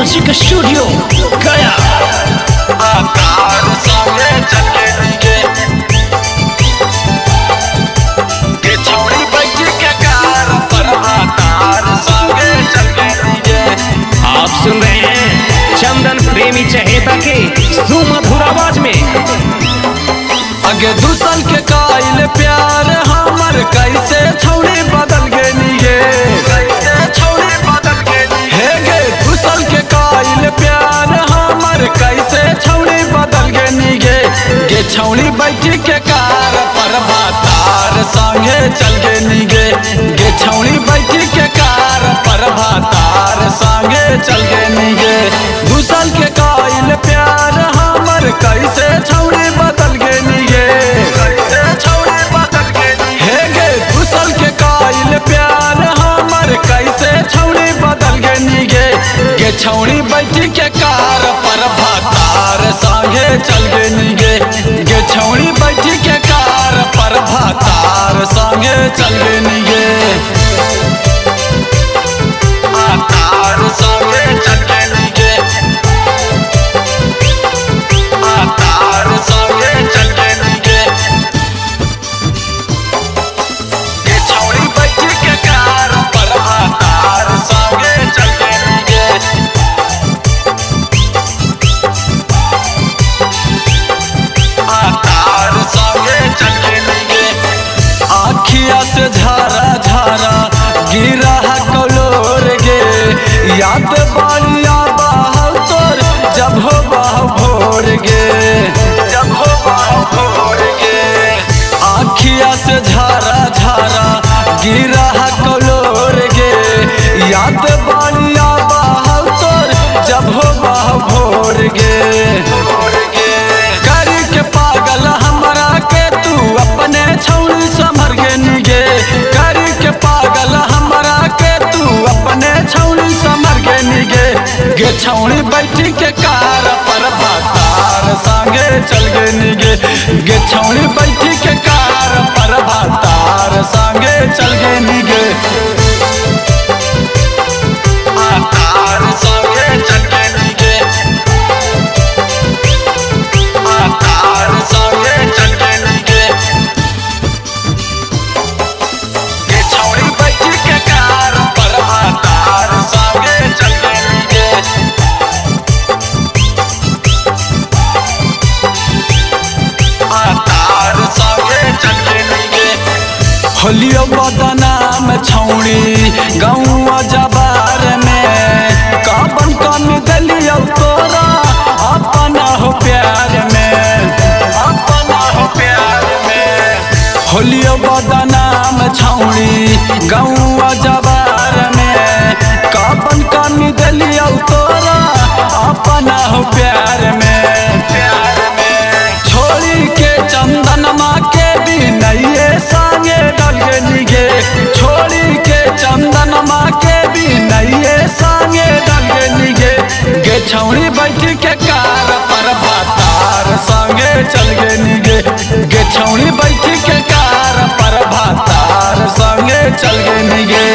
Music studio गया आकार संगे चले नीगे के छौड़ी बैठी के कार पर आकार संगे चले नीगे आप सुन रहे हैं चंदन प्रेमी चहेता के सुमधुर आवाज़ में। अगे छौड़ी बैठी के कार पर भातार संगे चल गे नीगे। गे छौड़ी बैठी के कार पर भातार संगे चल गे नीगे। दू साल के काइल प्यार हमर कैसे छौड़ी बदल गे नीगे। कैसे छौड़ी बदल गे हे गे, दू साल के काइल प्यार हमर कैसे छौड़ी बदल गे नीगे। गे चल गे नीगे गे छौड़ी बैठी के कार पर भातार संगे चल गे याद बालिया बाहर तोर, जब हो बाह भोर गे, जब हो बाह भोर गे। आखिया से झारा झारा गिरा कलोर गे। याद बालिया छौड़ी बैठी के कार पर भातार संगे चल गे निगे। गे छौड़ी बैठी बदनाम छौड़ी गौआ हमरी बैठ के कार पर भातार संगे चल गे। निगे गेछौनी बैठ के कार पर भातार संगे चल गे। निगे